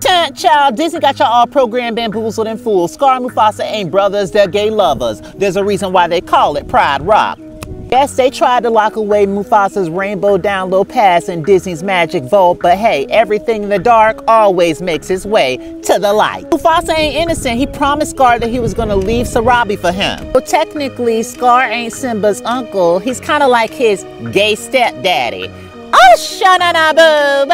Tant child, Disney got y'all all programmed, bamboozled, and fooled. Scar and Mufasa ain't brothers, they're gay lovers. There's a reason why they call it Pride Rock. Yes, they tried to lock away Mufasa's rainbow download pass in Disney's Magic Vault, but hey, everything in the dark always makes its way to the light. Mufasa ain't innocent. He promised Scar that he was gonna leave Sarabi for him. Well, technically, Scar ain't Simba's uncle. He's kind of like his gay stepdaddy. Oh, shana na boo